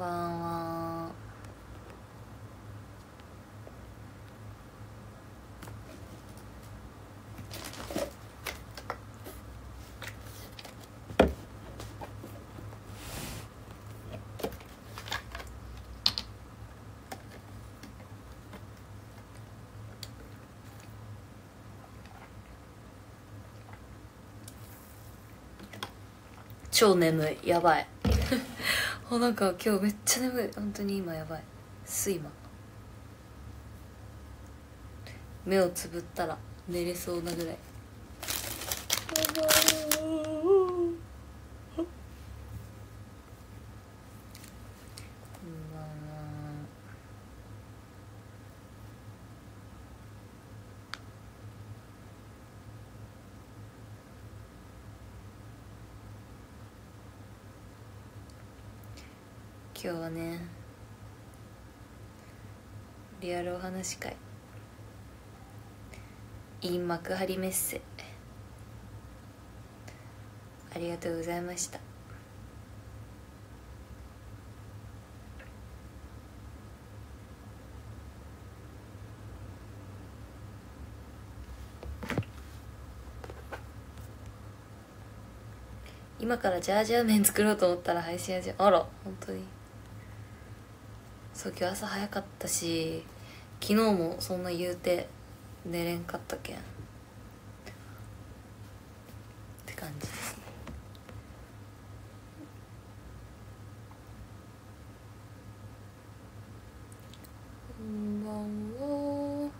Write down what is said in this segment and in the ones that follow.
ばんは。超眠いやばい。あなんか今日めっちゃ眠い。本当に今やばい。睡魔。目をつぶったら寝れそうなぐらいこんばんは今日はねリアルお話会。in 幕張メッセ。ありがとうございました。今からジャージャー麺作ろうと思ったら配信始めあら本当に。そう今日朝早かったし昨日もそんな言うて寝れんかったけん。って感じですね。こんばんは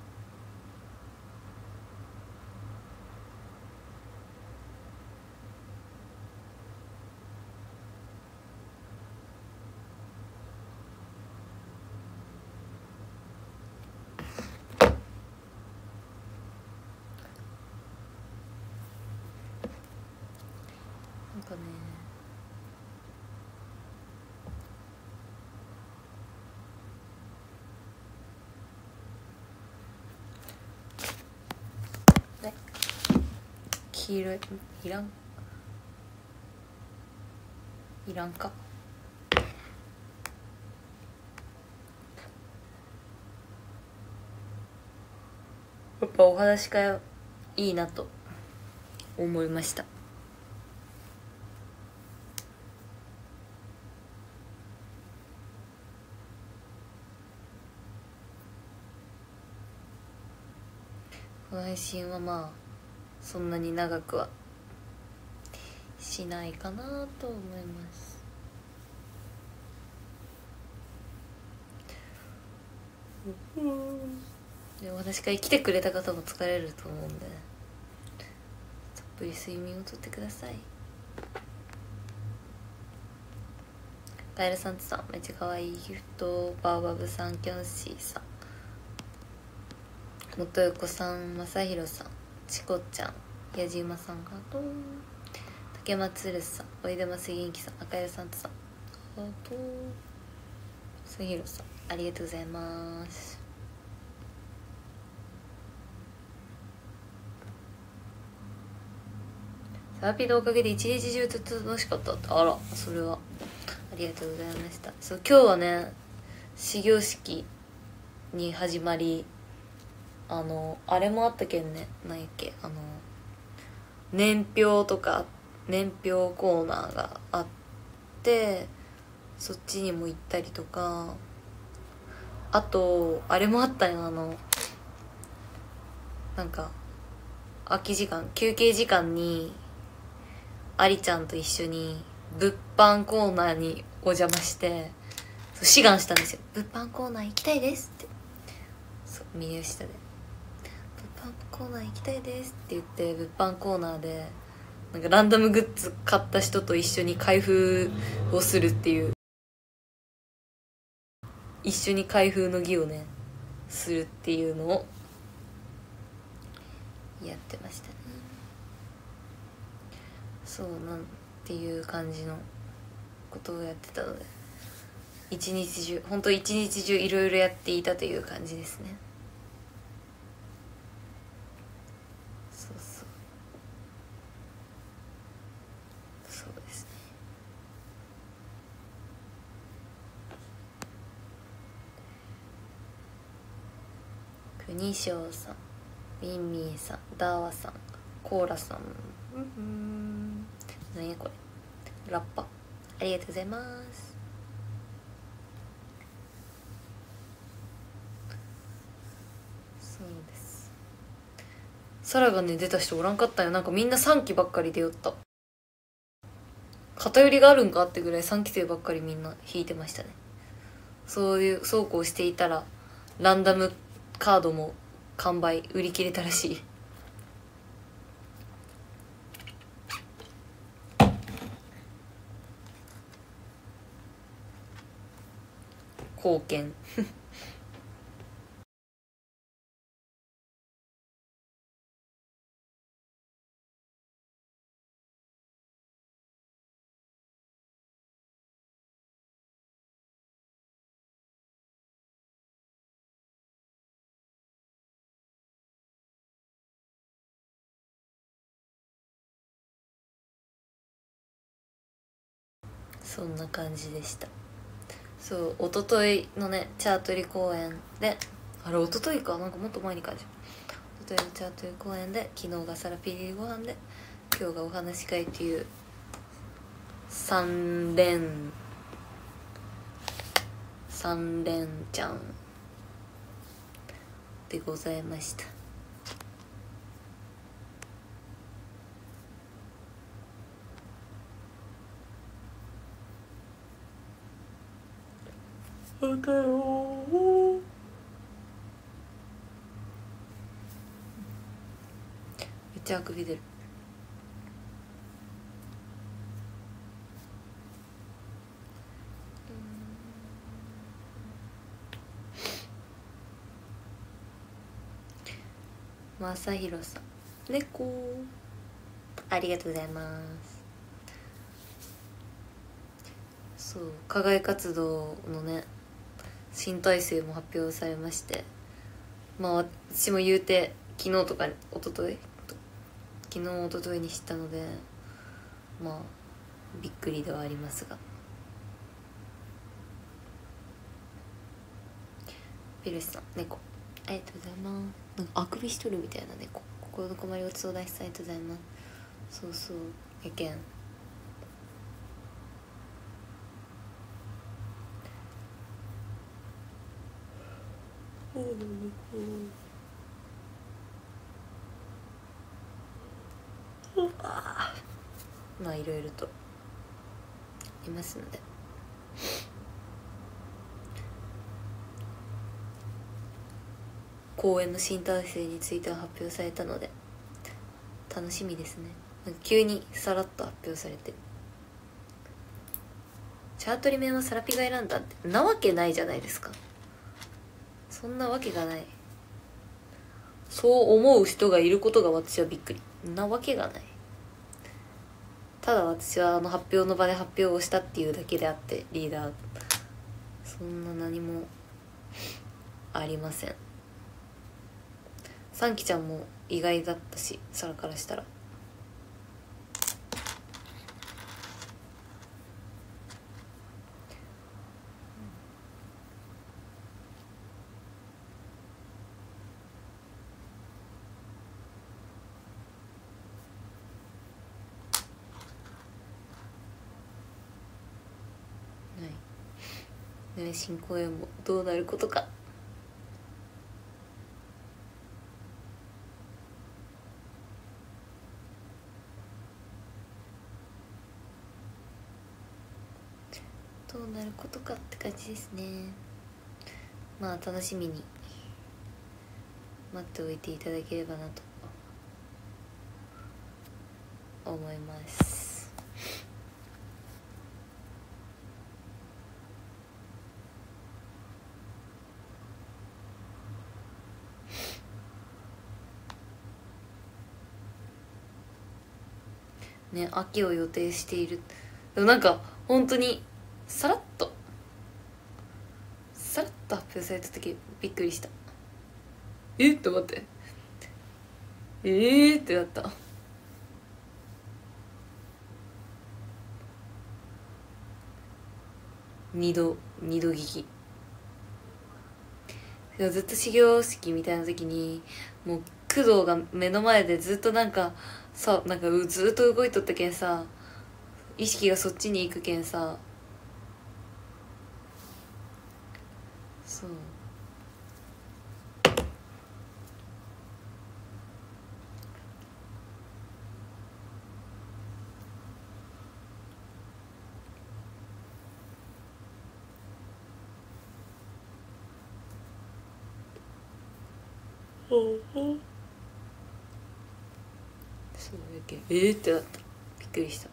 なんかねね黄色いいらん？いらんか？やっぱお話し会いいなと思いました。この配信はまあそんなに長くはしないかなと思います。でも私が来てくれた方も疲れると思うんでたっぷり睡眠をとってください。カエルさんさんめっちゃ可愛いギフトバーバブさんキョンシーさん。元横さん正弘さん。チコちゃん矢島さんあと竹松るさんおいでます元気さん赤江さんとさんあと正弘さんありがとうございますサーピーのおかげで一日中ずっと楽しかったってあらそれはありがとうございましたそう今日はね始業式に始まりあのあれもあったけんね何やっけ？あの年表とか年表コーナーがあってそっちにも行ったりとか。あとあれもあったよあのなんか空き時間休憩時間にありちゃんと一緒に物販コーナーにお邪魔して志願したんですよ「物販コーナー行きたいです」って。そう右下で「コーナー行きたいです」って言って物販コーナーでなんかランダムグッズ買った人と一緒に開封をするっていう一緒に開封の儀をねするっていうのをやってましたね。そうなんていう感じのことをやってたので一日中本当一日中いろいろやっていたという感じですね。そうそうそうですね。ょうさんみんみんさんダーワさんコーラさんうん。何やこれ。ラッパ。ありがとうございます。サラがね出た人おらんかったよなんかみんな3期ばっかり出よった。偏りがあるんかってぐらい3期生ばっかりみんな引いてましたね。そういうそうこうしていたらランダムカードも完売売り切れたらしい。貢献。そんな感じでした。そう一昨日のねチャートリ公演であれ一昨日かなんかもっと前に感じ一昨日のチャートリ公演で昨日がサラピリご飯で今日がお話し会っていう3連3連ちゃんでございました。なんだよめっちゃあくび出る。まさひろさん。猫。ありがとうございます。そう課外活動のね新体制も発表されましてまあ私も言うて昨日とか一昨日？昨日一昨日に知ったのでまあびっくりではありますが。ピルシさん猫。ありがとうございます。なんかあくびしとるみたいな猫。心の困りごと相談室ありがとうございます。そうそう。やけん。まあいろいろといますので。公演の新体制については発表されたので楽しみですね。急にさらっと発表されて。チャートリメンはサラピが選んだってなわけないじゃないですか。そんなわけがない。そう思う人がいることが私はびっくり。なわけがない。ただ私はあの発表の場で発表をしたっていうだけであってリーダー。そんな何もありません。サンキちゃんも意外だったしサラからしたらはいね新公演もどうなることか。どうなることかって感じですね。まあ楽しみに待っておいていただければなと思います。ね秋を予定している。でもなんか本当にさらっと。さらっと発表された時びっくりした。えっと思って。えーってなった。二度二度聞き。ずっと始業式みたいな時にもう工藤が目の前でずっとなんかさなんかずっと動いとったけんさ意識がそっちに行くけんさ。そう。そうやけ。えー、ってなった。びっくりしたね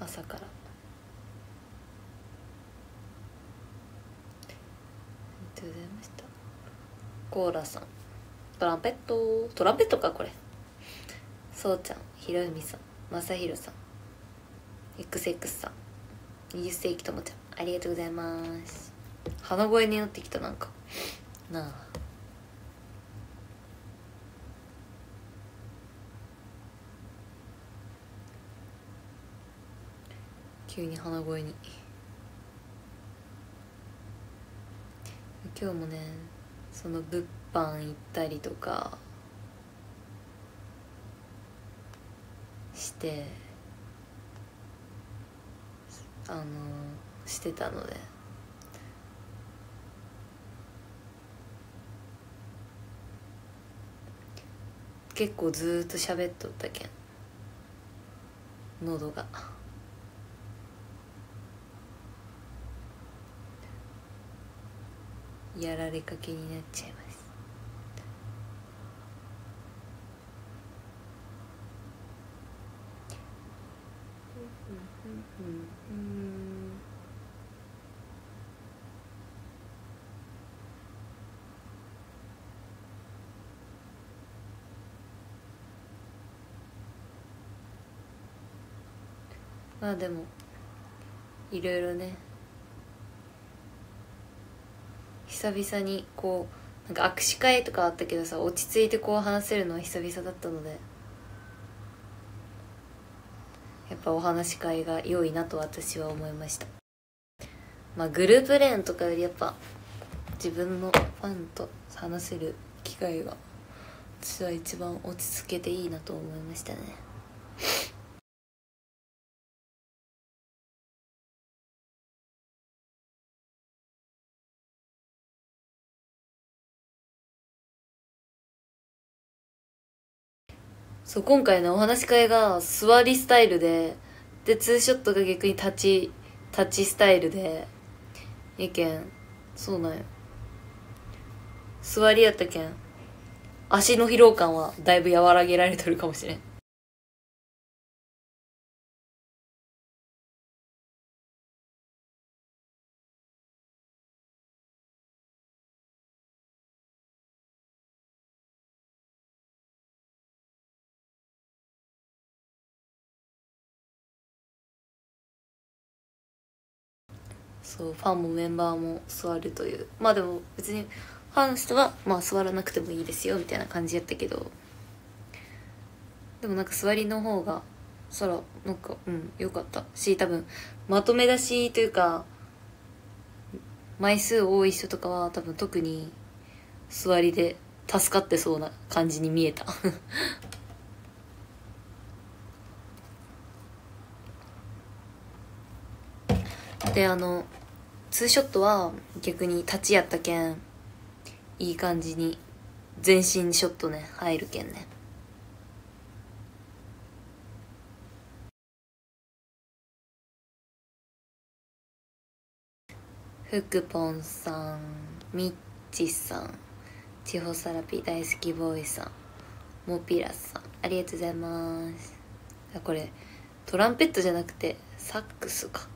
朝からありがとうございましたコーラさん。トランペット。トランペットかこれ。そうちゃん。ひろゆみさん。まさひろさん。XX さん。20世紀ともちゃん。ありがとうございます。鼻声になってきたなんか。なあ。急に鼻声に。今日もねその物販行ったりとかしてあのしてたので。結構ずっと喋っとったけん。喉が。やられかけになっちゃいますまあでもいろいろね久々にこうなんか握手会とかあったけどさ落ち着いてこう話せるのは久々だったのでやっぱお話し会が良いなと私は思いました。まあグループレーンとかよりやっぱ自分のファンと話せる機会が私は一番落ち着けていいなと思いましたね。そう今回のお話し会が座りスタイルででツーショットが逆に立ち立ちスタイルでやけんそうなんよ。座りやったけん。足の疲労感はだいぶ和らげられとるかもしれん。そうファンもメンバーも座るという。まあでも別にファンの人はまあ座らなくてもいいですよみたいな感じやったけど。でもなんか座りの方がそらなんかうん良かった。し多分まとめ出しというか枚数多い人とかは多分特に座りで助かってそうな感じに見えた。であのツーショットは逆に立ちやったけんいい感じに全身ショットね入るけんねふくぽんさんみっちさんちほさらぴ大好きボーイさんもぴらさんありがとうございます。これトランペットじゃなくてサックスか。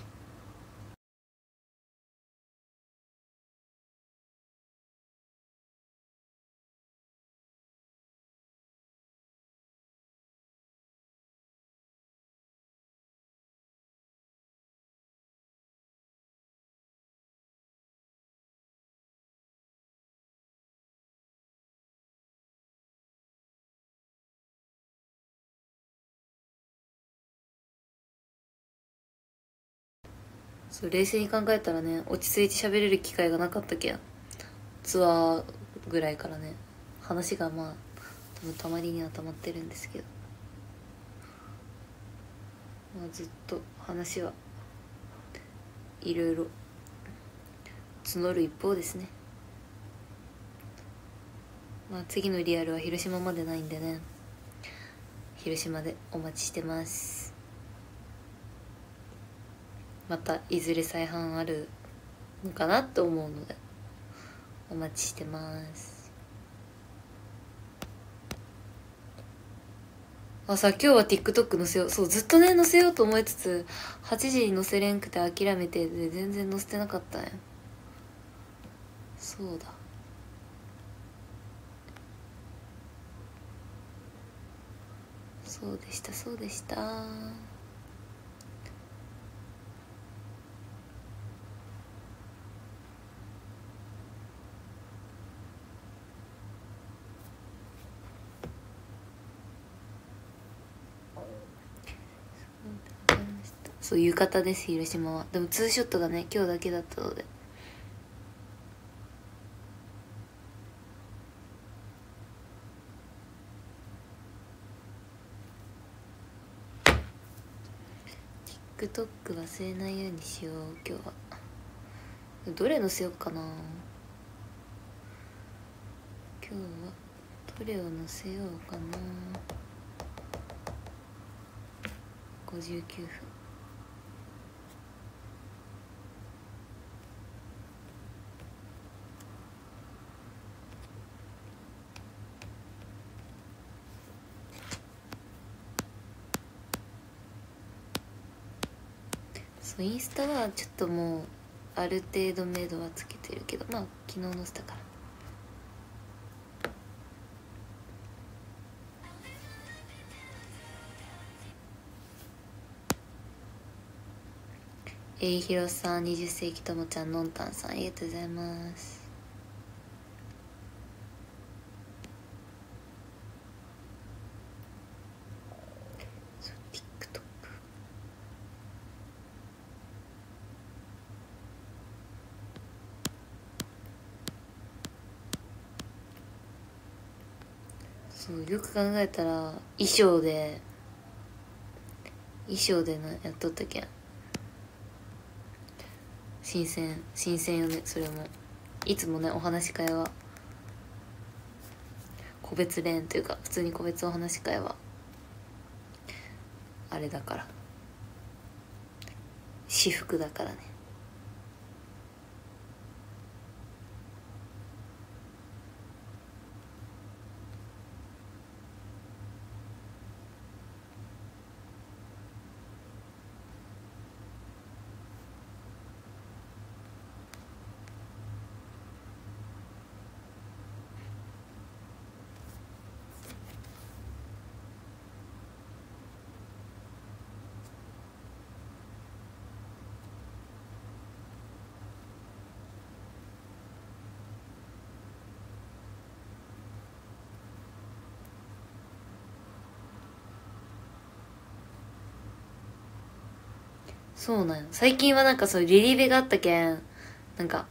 そう冷静に考えたらね落ち着いて喋れる機会がなかったけんツアーぐらいからね話がまあ多分たまりにはたまってるんですけど。まあずっと話はいろいろ募る一方ですね。まあ次のリアルは広島までないんでね。広島でお待ちしてます。またいずれ再販あるのかなと思うのでお待ちしてます。あさ今日は TikTok 載せよう。そうずっとね載せようと思いつつ8時に載せれんくて諦めてで全然載せてなかったんや。そうだ。そうでしたそうでした。そう浴衣です広島は。でもツーショットがね今日だけだったので「TikTok 忘れないようにしよう今日は。どれ載せようかな。今日はどれを載せようかな。59分。インスタはちょっともうある程度メイドはつけてるけどまあ昨日のスタから。えいひろさん20世紀ともちゃんのんたんさんありがとうございますそう TikTok そうよく考えたら衣装で衣装でなやっとったけん。新鮮新鮮よねそれも。いつもねお話し会は個別練というか普通に個別お話し会はあれだから。私服だからね。そうなん最近はなんかそうリリベがあったけんなんか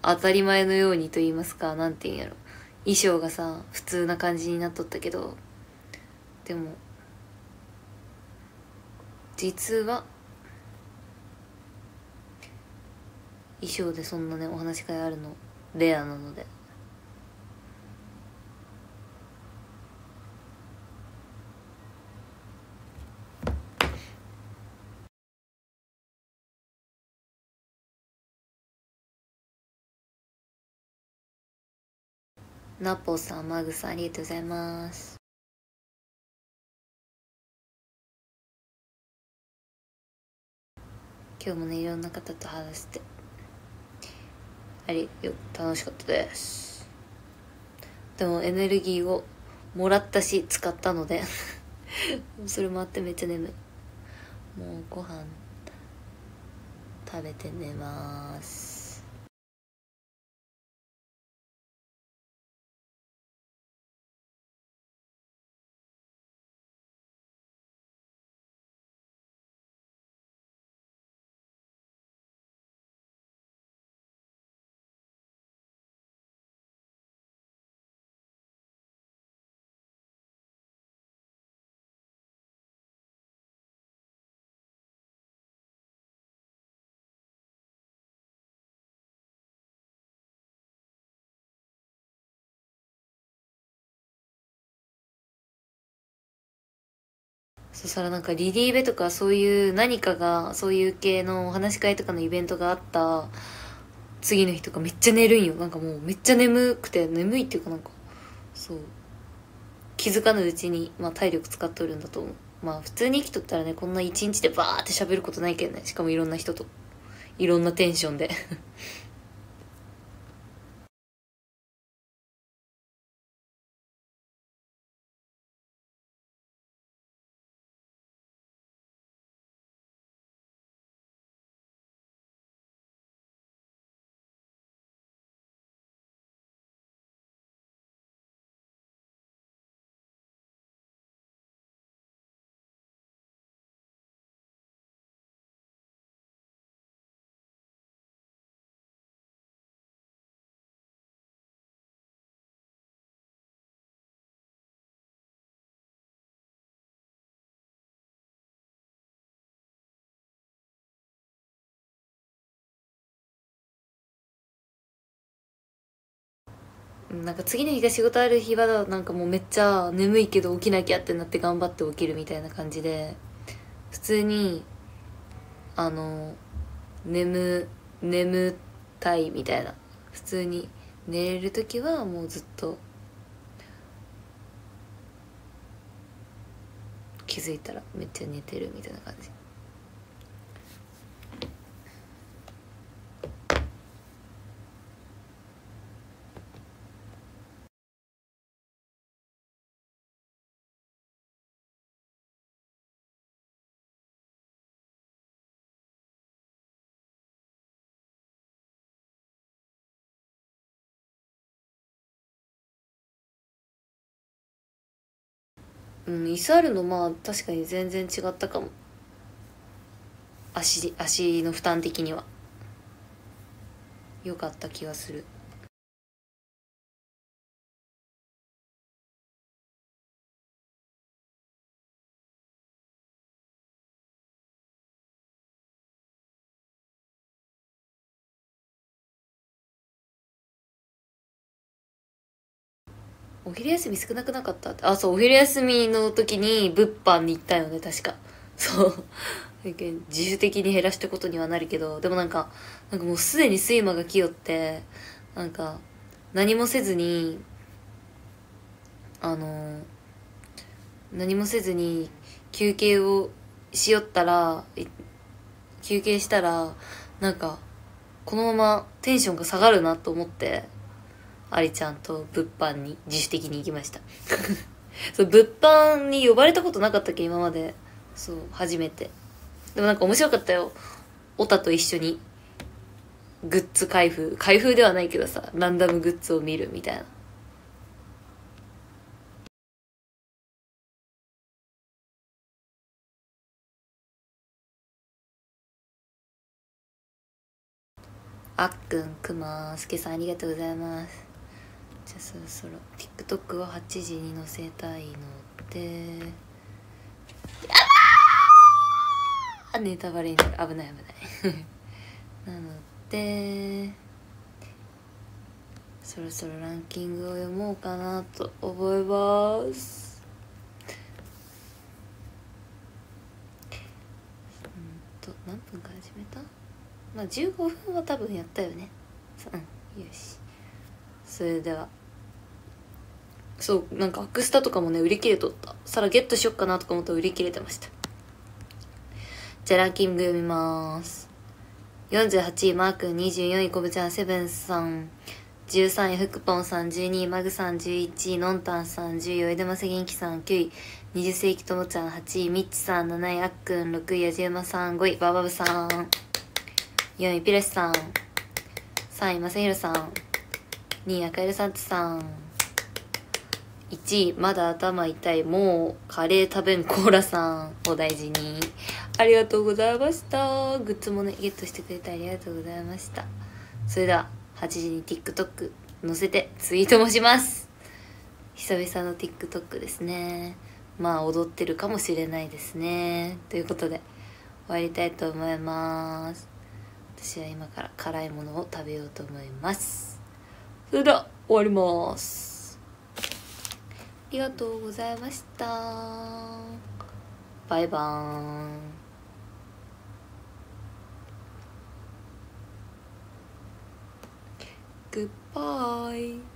当たり前のようにと言いますかなんて言うんやろ。衣装がさ普通な感じになっとったけど。でも実は衣装でそんなねお話し会あるのレアなので。ナポさんマグさんありがとうございます。今日もねいろんな方と話してありよ楽しかったです。でもエネルギーをもらったし使ったので それもあってめっちゃ眠い。もうご飯食べて寝ます。そしたらなんかリリーベとかそういう何かがそういう系のお話し会とかのイベントがあった次の日とかめっちゃ寝るんよ。なんかもうめっちゃ眠くて眠いっていうかなんかそう。気づかぬうちに、まあ、体力使っとるんだと思う。まあ普通に生きとったらねこんな一日でバーって喋ることないけんね。しかもいろんな人と。いろんなテンションで。なんか次の日が仕事ある日はなんかもうめっちゃ眠いけど起きなきゃってなって頑張って起きるみたいな感じで普通にあの眠眠たいみたいな。普通に寝れる時はもうずっと気づいたらめっちゃ寝てるみたいな感じ。うん椅子あるのまあ確かに全然違ったかも。足足の負担的には。良かった気がする。お昼休み少なくなかったって。あそうお昼休みの時に物販に行ったよね確か。そう。自主的に減らしたことにはなるけどでもなんかなんかもうすでに睡魔が来よってなんか何もせずにあの何もせずに休憩をしよったら休憩したらなんかこのままテンションが下がるなと思って。ありちゃんと物販に自主的に行きました。そう物販に呼ばれたことなかったっけ今まで。そう初めて。でもなんか面白かったよ。オタと一緒にグッズ開封。開封ではないけどさランダムグッズを見るみたいな。あっくんくますけさんありがとうございます。じゃあそろそろ TikTok は8時に載せたいのでやばー!ネタバレになる。危ない危ない。なのでそろそろランキングを読もうかなと思います。うんと何分から始めた？まあ15分は多分やったよね。うんよし。それでは。そうなんかアクスタとかもね売り切れとった。さらゲットしよっかなとか思ったら売り切れてました。じゃあランキング読みます。48位マー君24位コブちゃんセブンさん。13位フクポンさん12位マグさん11位ノンタンさん10位おいでませ元気さん9位。20世紀ともちゃん8位ミッチさん7位あっくん6位やじうまさん5位。バーバブさん。4位ピレスさん。3位まさひろさん。2位赤色サンツさん。1位まだ頭痛いもうカレー食べんコーラさんお大事に。ありがとうございました。グッズもねゲットしてくれてありがとうございました。それでは8時に TikTok 載せてツイートもします。久々の TikTok ですね。まあ踊ってるかもしれないですね。ということで終わりたいと思います。私は今から辛いものを食べようと思います。それでは終わります。ありがとうございましたバイバーン Goodbye.